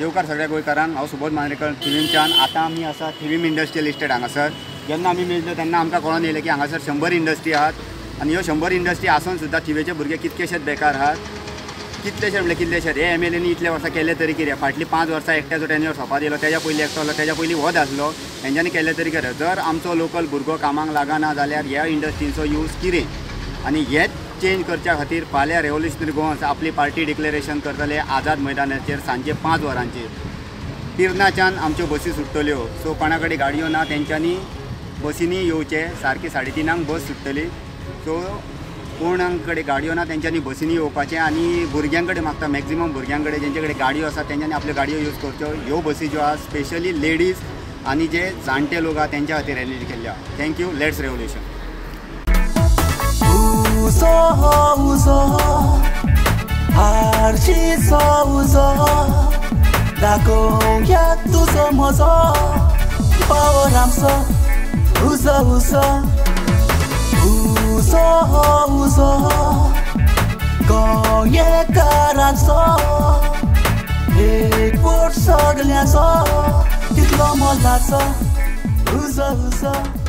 येवकार सगळ्या गोंयकारांक हांव सुबोध मांद्रेकर थिवीमच्यान आतां आमी आसा थिवीम इंडस्ट्रियल इस्टेट हांगासर जेन्ना आमी मेळटले तेन्ना आमकां कळोन येयलें की हांगासर शंबर इंडस्ट्री आहात. आनी ह्यो शंबर इंडस्ट्री आसून सुद्दां थिवेचे भुरगे कितकेशेच बेकार आहात. कितलेशे म्हणल्यार कितलेशे हे एम एल एनी इतले वर्सां केले तरी कितें फाटलीं पांच वर्सां एकट्याचो टेन्युअर सोपा दिलो तेज्या पयलीं एकटो आसलो तेज्या पयलीं वध आसलो हेंच्यांनी केले तरी कितें जर आमचो लोकल भुरगो कामाक लागना जाल्यार ह्या इंडस्ट्रीचो यूज कितें आनी हेच चेंज करच्या खातीर फाल्यां रेवल्युशनरी गोवन्स आपली पार्टी डिक्लेरेशन करतले आझाद मैदानाचेर सांजे पांच वरांचेर. तिरनाच्यान आमच्यो बसी सुट्टल्यो. सो कोणा कडेन गाडयो ना तेंच्यांनी बसींनी येवचे. सारकी साडे तिनांक बस सुट्टली. सो कोणां कडेन गाडयो ना तेंच्यांनी बसींनी येवपाचें आनी भुरग्यां कडेन मागता मॅक्झिमम भुरग्यां कडेन जेंचे कडेन गाडयो आसा तेंच्यांनी आपल्यो गाडयो यूज करच्यो. ह्यो बसी ज्यो आहा स्पेशली लेडीज आनी जे जाणटे लोक आहा तेंच्या खातीर रॅली केल्ल्या. थँक्यू लेट्स रेवल्युशन उसो सुजोजो गोर् सगो मजा चुजोस